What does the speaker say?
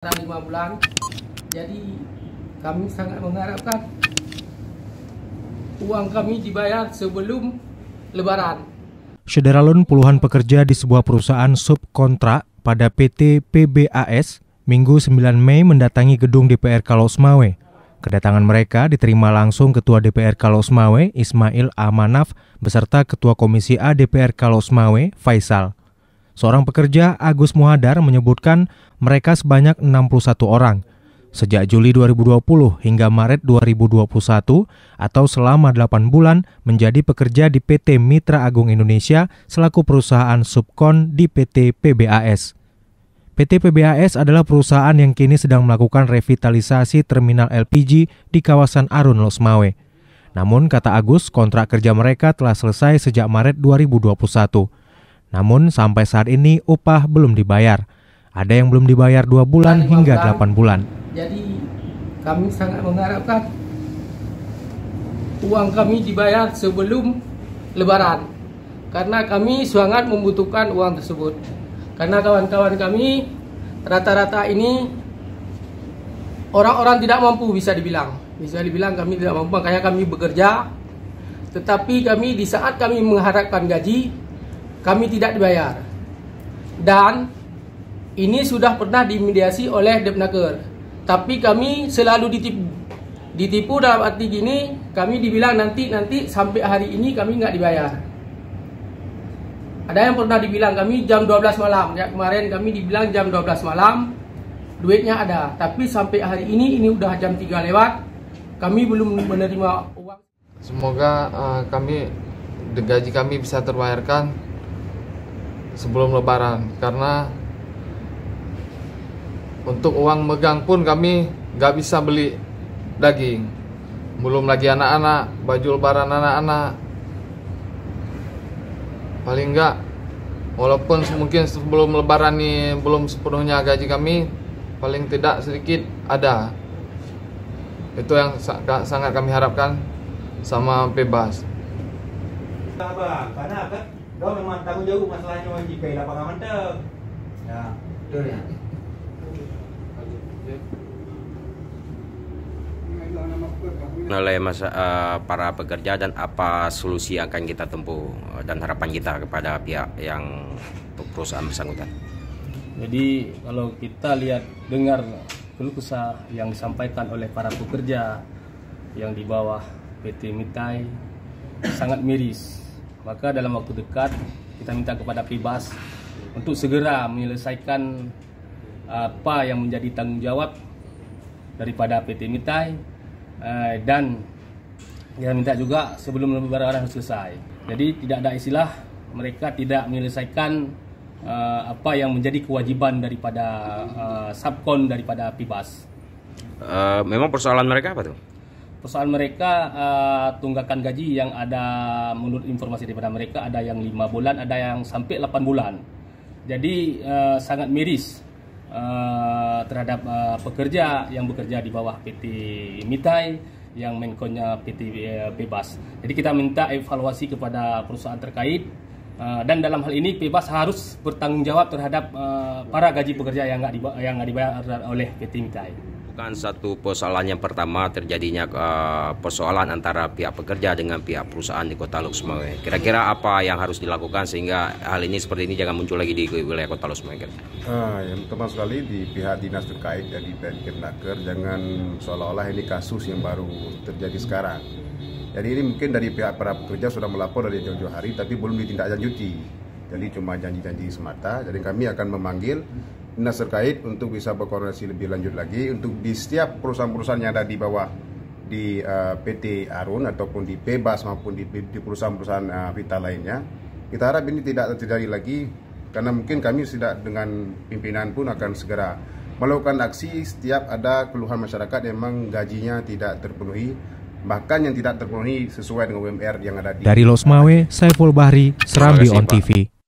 lima bulan. Jadi kami sangat mengharapkan uang kami dibayar sebelum Lebaran. Syederalun puluhan pekerja di sebuah perusahaan subkontrak pada PT PBAS Minggu 9 Mei mendatangi gedung DPR Kalosmawe. Kedatangan mereka diterima langsung Ketua DPR Kalosmawe Ismail Amanaf beserta Ketua Komisi A DPR Kalosmawe Faisal. Seorang pekerja Agus Muhadar menyebutkan mereka sebanyak 61 orang. Sejak Juli 2020 hingga Maret 2021 atau selama 8 bulan menjadi pekerja di PT Mitra Agung Indonesia selaku perusahaan subkon di PT PBAS. PT PBAS adalah perusahaan yang kini sedang melakukan revitalisasi terminal LPG di kawasan Arun Losmawe. Namun kata Agus, kontrak kerja mereka telah selesai sejak Maret 2021. Namun sampai saat ini upah belum dibayar. Ada yang belum dibayar dua bulan hingga delapan bulan. Jadi kami sangat mengharapkan uang kami dibayar sebelum Lebaran. Karena kami sangat membutuhkan uang tersebut. Karena kawan-kawan kami rata-rata ini orang-orang tidak mampu bisa dibilang. Bisa dibilang kami tidak mampu makanya kami bekerja. Tetapi kami di saat kami mengharapkan gaji kami tidak dibayar. Dan ini sudah pernah dimediasi oleh Depnaker. Tapi kami selalu ditipu. Ditipu dalam arti gini, kami dibilang nanti nanti sampai hari ini kami nggak dibayar. Ada yang pernah dibilang kami jam 12 malam. Ya, kemarin kami dibilang jam 12 malam duitnya ada. Tapi sampai hari ini ini udah jam 3 lewat. Kami belum menerima uang. Semoga uh, kami gaji kami bisa terbayarkan sebelum lebaran karena untuk uang megang pun kami nggak bisa beli daging. Belum lagi anak-anak baju lebaran anak-anak. Paling enggak walaupun mungkin sebelum lebaran nih belum sepenuhnya gaji kami paling tidak sedikit ada. Itu yang sangat kami harapkan sama bebas. Karena apa Kau memang tahu jauh masalahnya OJK lapangan mantap. Ya, betul ya. Oleh masa, uh, para pekerja dan apa solusi yang akan kita tempuh dan harapan kita kepada pihak yang perusahaan bersangkutan. Jadi kalau kita lihat dengar keluh kesah yang disampaikan oleh para pekerja yang di bawah PT Mitai sangat miris maka dalam waktu dekat kita minta kepada Pibas untuk segera menyelesaikan apa yang menjadi tanggung jawab daripada PT Mitai eh, dan kita minta juga sebelum lebaran harus selesai. Jadi tidak ada istilah mereka tidak menyelesaikan eh, apa yang menjadi kewajiban daripada eh, subkon daripada Pibas. Uh, memang persoalan mereka apa tuh? persoalan mereka uh, tunggakan gaji yang ada menurut informasi daripada mereka ada yang lima bulan ada yang sampai 8 bulan jadi uh, sangat miris uh, terhadap uh, pekerja yang bekerja di bawah PT Mitai yang menkonya PT uh, Bebas. Jadi kita minta evaluasi kepada perusahaan terkait uh, dan dalam hal ini Bebas harus bertanggung jawab terhadap uh, para gaji pekerja yang nggak dibayar, yang dibayar oleh PT Mitai bukan satu persoalan yang pertama terjadinya uh, persoalan antara pihak pekerja dengan pihak perusahaan di Kota Luxmawe. Kira-kira apa yang harus dilakukan sehingga hal ini seperti ini jangan muncul lagi di wilayah Kota Luxmawe? Ah, yang pertama sekali di pihak dinas terkait dari Kemnaker jangan seolah-olah ini kasus yang baru terjadi sekarang. Jadi ini mungkin dari pihak para pekerja sudah melapor dari jauh-jauh hari tapi belum ditindaklanjuti. Jadi cuma janji-janji semata. Jadi kami akan memanggil dinas terkait untuk bisa berkoordinasi lebih lanjut lagi untuk di setiap perusahaan-perusahaan yang ada di bawah di uh, PT Arun ataupun di Bebas maupun di, di perusahaan-perusahaan uh, vital lainnya. Kita harap ini tidak terjadi lagi karena mungkin kami sudah dengan pimpinan pun akan segera melakukan aksi setiap ada keluhan masyarakat yang memang gajinya tidak terpenuhi bahkan yang tidak terpenuhi sesuai dengan UMR yang ada di Dari Losmawe, Saiful Bahri, Serambi On TV.